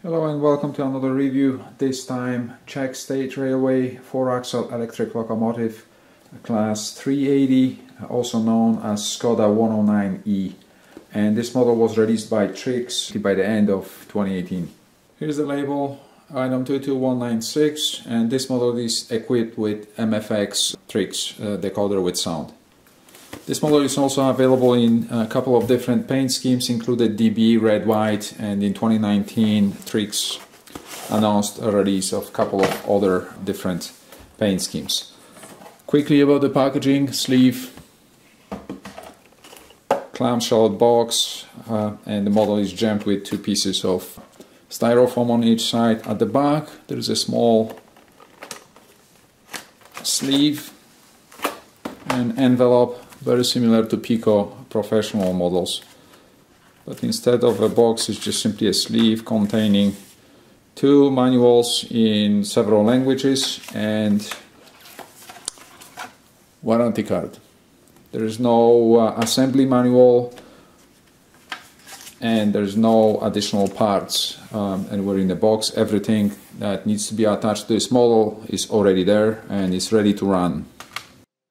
Hello and welcome to another review. This time Czech State Railway 4-axle electric locomotive class 380, also known as Skoda 109E. And this model was released by Trix by the end of 2018. Here's the label, item 22196, and this model is equipped with MFX Trix uh, decoder with sound. This model is also available in a couple of different paint schemes, included DB, red, white, and in 2019 Trix announced a release of a couple of other different paint schemes. Quickly about the packaging, sleeve, clamshell box, uh, and the model is jammed with two pieces of styrofoam on each side. At the back there is a small sleeve and envelope very similar to Piko professional models. But instead of a box, it's just simply a sleeve containing two manuals in several languages and warranty card. There is no uh, assembly manual and there's no additional parts um, anywhere in the box. Everything that needs to be attached to this model is already there and is ready to run.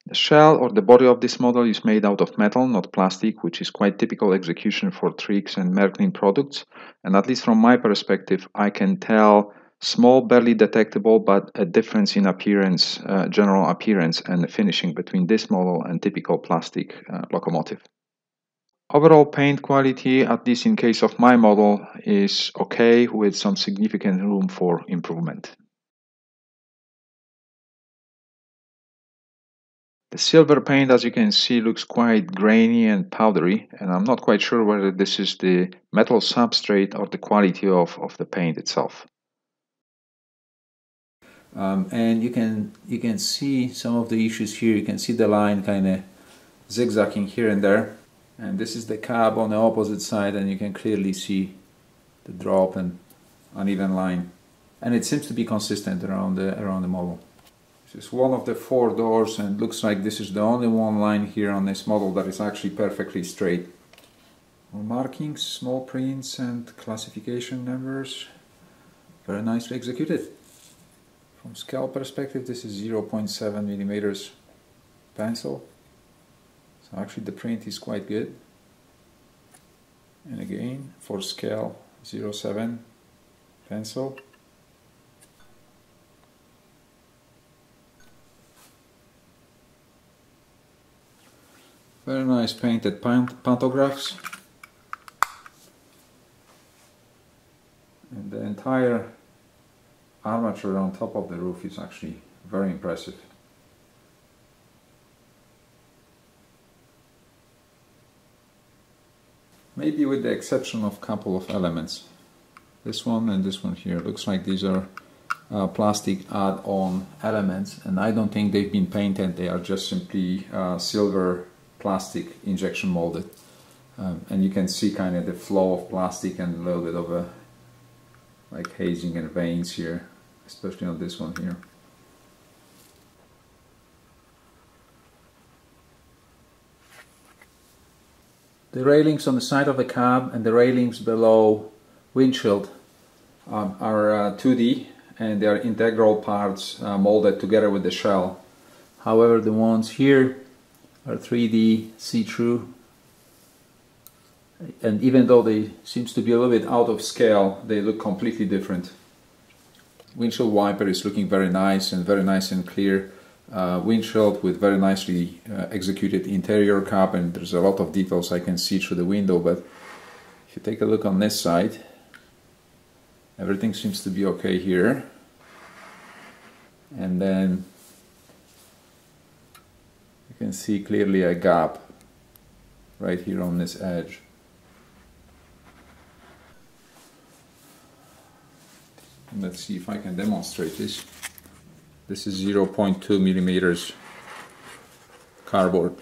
The shell or the body of this model is made out of metal, not plastic, which is quite typical execution for Trix and Märklin products. And at least from my perspective, I can tell small, barely detectable, but a difference in appearance, uh, general appearance and finishing between this model and typical plastic uh, locomotive. Overall paint quality, at least in case of my model, is okay with some significant room for improvement. The silver paint, as you can see, looks quite grainy and powdery, and I'm not quite sure whether this is the metal substrate or the quality of, of the paint itself. Um, and you can you can see some of the issues here. You can see the line kind of zigzagging here and there. And this is the cab on the opposite side, and you can clearly see the drop and uneven line. And it seems to be consistent around the around the model. This is one of the four doors and looks like this is the only one line here on this model that is actually perfectly straight. More markings, small prints and classification numbers. Very nicely executed. From scale perspective this is 0.7 millimeters pencil. So actually the print is quite good. And again for scale 0.7 pencil. Very nice painted pantographs. And the entire armature on top of the roof is actually very impressive. Maybe with the exception of a couple of elements. This one and this one here looks like these are uh, plastic add-on elements and I don't think they've been painted, they are just simply uh, silver plastic injection molded. Um, and you can see kind of the flow of plastic and a little bit of a like hazing and veins here, especially on this one here. The railings on the side of the cab and the railings below windshield um, are uh, 2D and they are integral parts uh, molded together with the shell. However, the ones here are 3D see-through. And even though they seems to be a little bit out of scale they look completely different. Windshield wiper is looking very nice and very nice and clear. Uh, windshield with very nicely uh, executed interior cap and there's a lot of details I can see through the window but if you take a look on this side everything seems to be okay here. And then can see clearly a gap right here on this edge. Let's see if I can demonstrate this. This is 0.2 millimeters cardboard.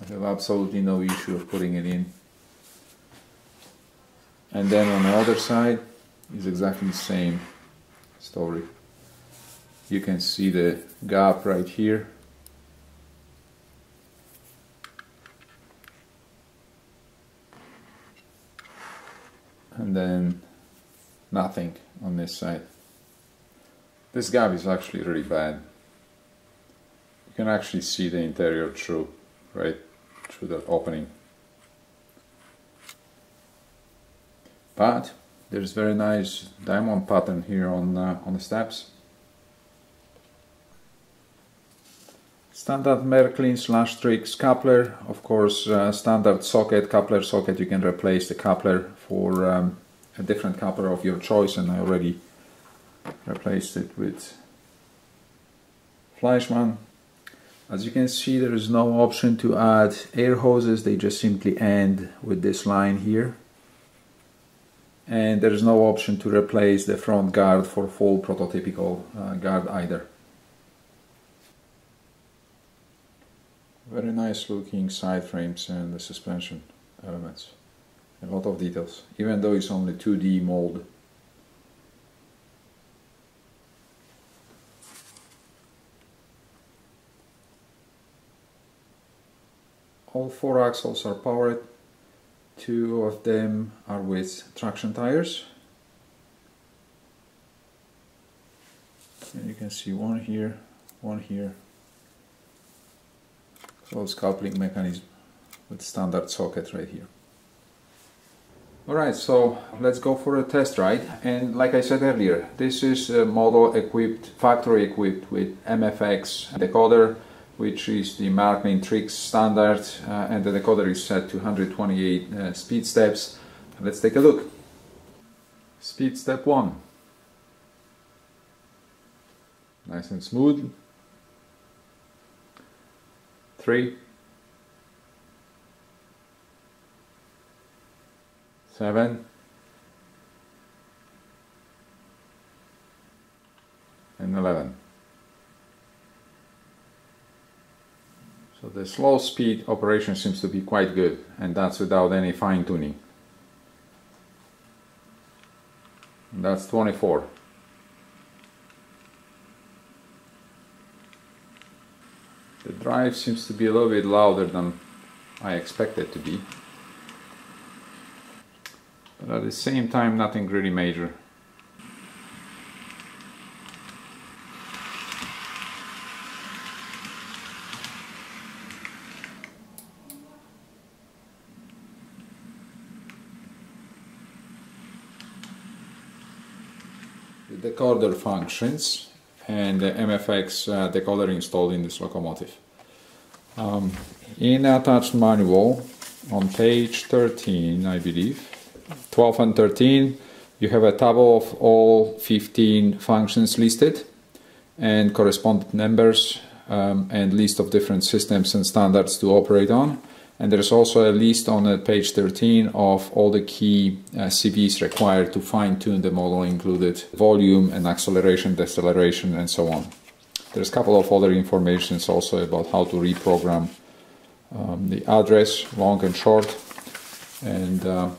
I have absolutely no issue of putting it in. And then on the other side is exactly the same story you can see the gap right here and then nothing on this side. This gap is actually really bad. You can actually see the interior through, right through the opening. But there's very nice diamond pattern here on uh, on the steps. Standard Märklin slash Trix coupler, of course uh, standard socket, coupler socket, you can replace the coupler for um, a different coupler of your choice and I already replaced it with Fleischmann. As you can see there is no option to add air hoses, they just simply end with this line here. And there is no option to replace the front guard for full prototypical uh, guard either. Very nice looking side frames and the suspension elements. A lot of details, even though it's only 2D mold. All four axles are powered. Two of them are with traction tires. And you can see one here, one here. Close coupling mechanism with standard socket right here. Alright, so let's go for a test ride. And like I said earlier, this is a model equipped, factory equipped with MFX decoder, which is the Märklin Trix standard, uh, and the decoder is set to 128 uh, speed steps. Let's take a look. Speed step 1. Nice and smooth. 3. 7. And 11. So the slow speed operation seems to be quite good and that's without any fine tuning. And that's 24. The drive seems to be a little bit louder than I expected it to be. But at the same time nothing really major. the decoder functions and the MFX uh, decoder installed in this locomotive. Um, in attached manual on page 13 I believe 12 and 13 you have a table of all 15 functions listed and corresponding numbers um, and list of different systems and standards to operate on and there's also a list on uh, page 13 of all the key uh, CVs required to fine-tune the model included volume and acceleration, deceleration and so on. There's a couple of other informations also about how to reprogram um, the address, long and short. And uh,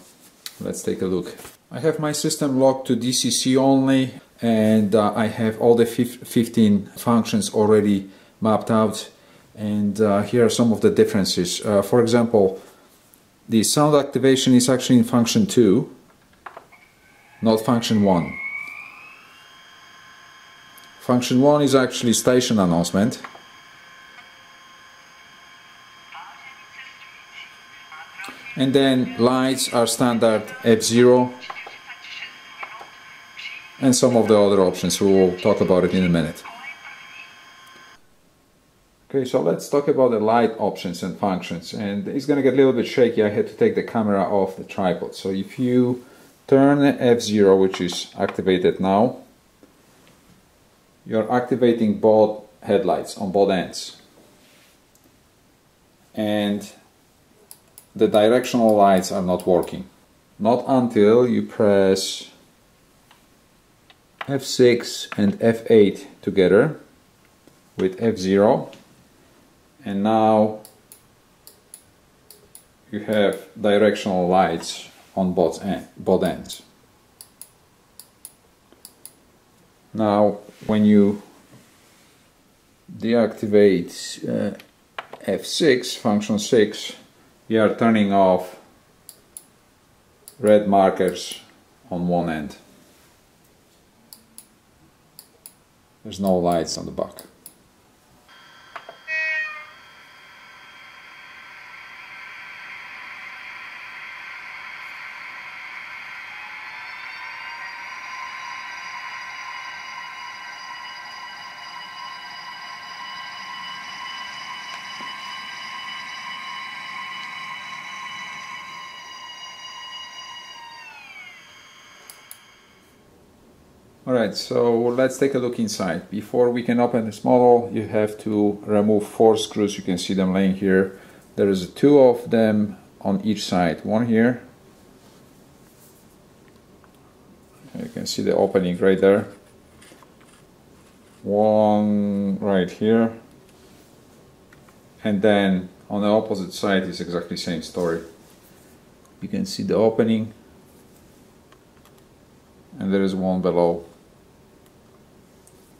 let's take a look. I have my system locked to DCC only and uh, I have all the 15 functions already mapped out and uh, here are some of the differences. Uh, for example, the sound activation is actually in function 2, not function 1. Function 1 is actually station announcement. And then lights are standard F0 and some of the other options. We will talk about it in a minute. Okay, so let's talk about the light options and functions. And it's going to get a little bit shaky. I had to take the camera off the tripod. So if you turn F0, which is activated now, you're activating both headlights on both ends. And the directional lights are not working. Not until you press F6 and F8 together with F0 and now you have directional lights on both, end, both ends. Now when you deactivate uh, F6, function 6, you are turning off red markers on one end. There's no lights on the back. Alright, so let's take a look inside. Before we can open this model, you have to remove four screws. You can see them laying here. There is two of them on each side. One here. You can see the opening right there. One right here. And then on the opposite side is exactly same story. You can see the opening and there is one below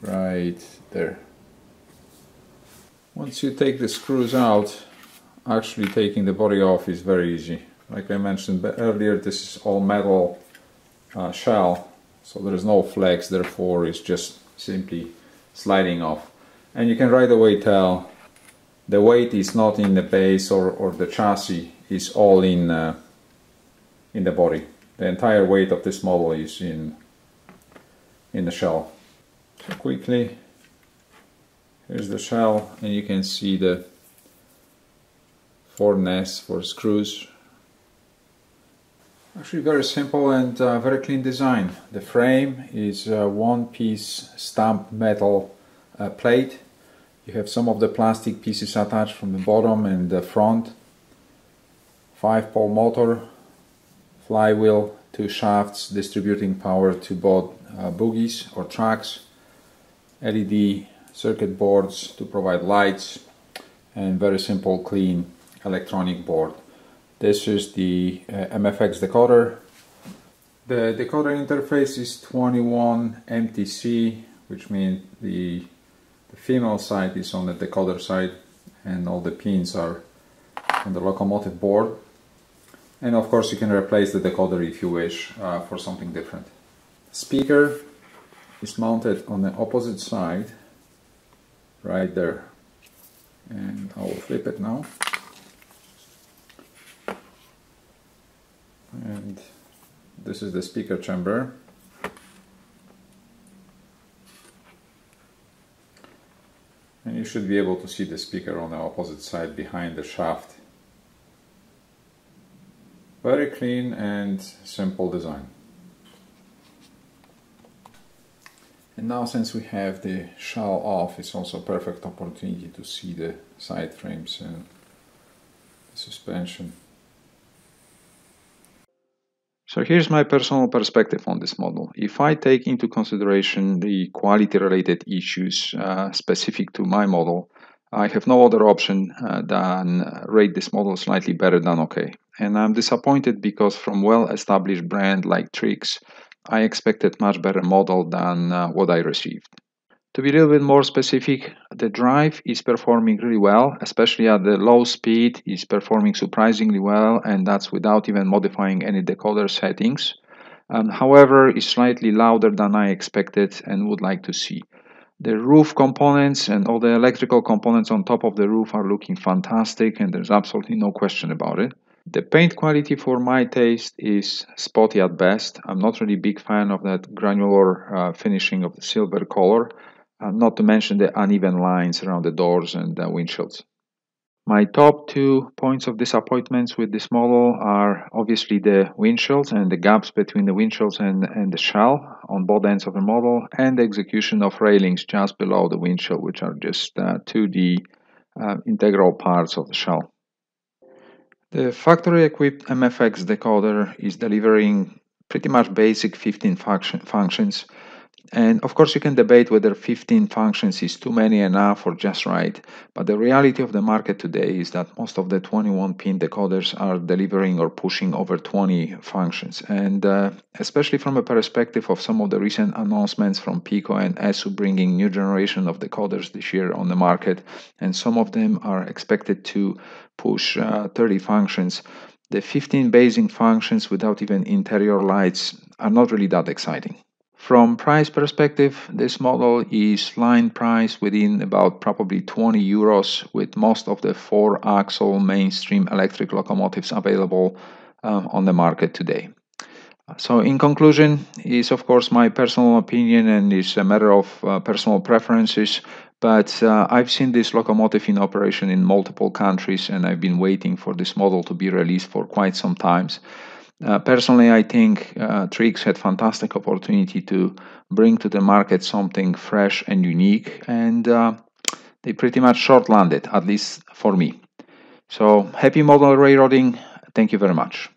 right there. Once you take the screws out, actually taking the body off is very easy. Like I mentioned earlier, this is all metal uh, shell, so there is no flex, therefore it's just simply sliding off. And you can right away tell the weight is not in the base or, or the chassis, is all in, uh, in the body. The entire weight of this model is in, in the shell. Quickly, here's the shell and you can see the four nests for screws. Actually very simple and uh, very clean design. The frame is a one piece stamped metal uh, plate. You have some of the plastic pieces attached from the bottom and the front. 5 pole motor, flywheel, two shafts distributing power to both uh, bogies or tracks LED circuit boards to provide lights and very simple clean electronic board. This is the uh, MFX decoder. The decoder interface is 21 MTC which means the, the female side is on the decoder side and all the pins are on the locomotive board and of course you can replace the decoder if you wish uh, for something different. Speaker is mounted on the opposite side right there. And I will flip it now. And this is the speaker chamber. And you should be able to see the speaker on the opposite side behind the shaft. Very clean and simple design And now since we have the shell off, it's also a perfect opportunity to see the side frames and the suspension. So here's my personal perspective on this model. If I take into consideration the quality related issues uh, specific to my model, I have no other option uh, than rate this model slightly better than okay. And I'm disappointed because from well established brand like Trix, I expected much better model than uh, what I received. To be a little bit more specific, the drive is performing really well, especially at the low speed is performing surprisingly well and that's without even modifying any decoder settings. Um, however, it's slightly louder than I expected and would like to see. The roof components and all the electrical components on top of the roof are looking fantastic and there's absolutely no question about it. The paint quality for my taste is spotty at best. I'm not really a big fan of that granular uh, finishing of the silver color, uh, not to mention the uneven lines around the doors and the windshields. My top two points of disappointments with this model are obviously the windshields and the gaps between the windshields and, and the shell on both ends of the model and the execution of railings just below the windshield which are just uh, 2D uh, integral parts of the shell. The factory-equipped MFX decoder is delivering pretty much basic 15 function, functions and of course, you can debate whether 15 functions is too many enough or just right. But the reality of the market today is that most of the 21 pin decoders are delivering or pushing over 20 functions. And uh, especially from a perspective of some of the recent announcements from Piko and ESU bringing new generation of decoders this year on the market, and some of them are expected to push uh, 30 functions the 15 basing functions without even interior lights are not really that exciting. From price perspective, this model is line price within about probably 20 euros with most of the four axle mainstream electric locomotives available um, on the market today. So in conclusion, is of course my personal opinion and is a matter of uh, personal preferences, but uh, I've seen this locomotive in operation in multiple countries and I've been waiting for this model to be released for quite some times. Uh, personally, I think uh, Trix had fantastic opportunity to bring to the market something fresh and unique, and uh, they pretty much short landed, at least for me. So happy model railroading. Thank you very much.